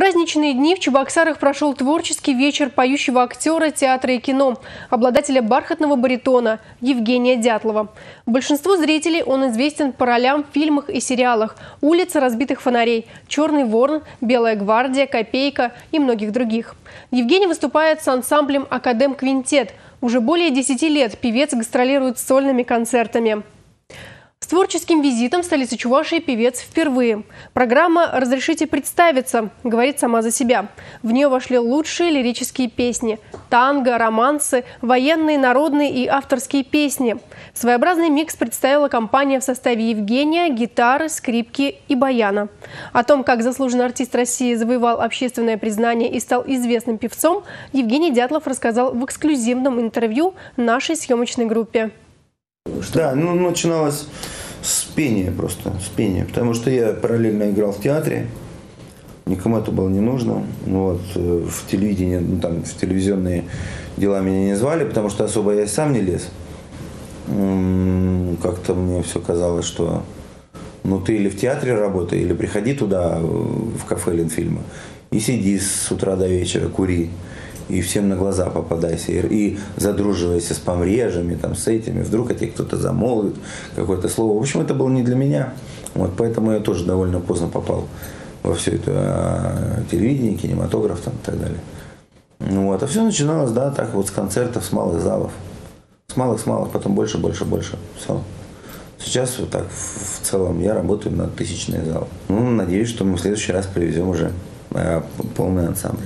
праздничные дни в Чебоксарах прошел творческий вечер поющего актера театра и кино, обладателя бархатного баритона Евгения Дятлова. Большинству зрителей он известен по ролям в фильмах и сериалах «Улица разбитых фонарей», «Черный ворон», «Белая гвардия», «Копейка» и многих других. Евгений выступает с ансамблем «Академ Квинтет». Уже более 10 лет певец гастролирует сольными концертами творческим визитом в столице Чувашии певец впервые. Программа «Разрешите представиться» говорит сама за себя. В нее вошли лучшие лирические песни – танго, романсы, военные, народные и авторские песни. Своеобразный микс представила компания в составе Евгения, гитары, скрипки и баяна. О том, как заслуженный артист России завоевал общественное признание и стал известным певцом, Евгений Дятлов рассказал в эксклюзивном интервью нашей съемочной группе. Да, ну, начиналось с пения просто, с пения. Потому что я параллельно играл в театре, никому это было не нужно. Ну, вот, э, в телевидении, ну, там, в телевизионные дела меня не звали, потому что особо я сам не лез. Как-то мне все казалось, что ну ты или в театре работай, или приходи туда, в кафе Ленфильма, и сиди с утра до вечера, кури и всем на глаза попадайся, и, и задруживайся с помрежами, там, с этими, вдруг эти кто-то замолвит какое-то слово. В общем, это было не для меня. Вот, поэтому я тоже довольно поздно попал во все это а, телевидение, кинематограф там, и так далее. Ну, вот. А все начиналось, да, так вот с концертов, с малых залов. С малых, с малых, потом больше, больше, больше. Все. Сейчас вот так в целом я работаю на тысячный зал. Ну, надеюсь, что мы в следующий раз привезем уже э, полный ансамбль.